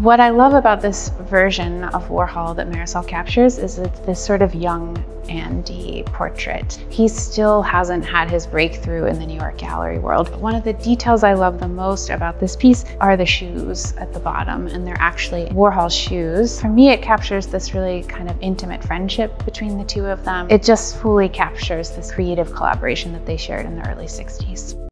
What I love about this version of Warhol that Marisol captures is it's this sort of young Andy portrait. He still hasn't had his breakthrough in the New York gallery world. One of the details I love the most about this piece are the shoes at the bottom, and they're actually Warhol shoes. For me, it captures this really kind of intimate friendship between the two of them. It just fully captures this creative collaboration that they shared in the early 60s.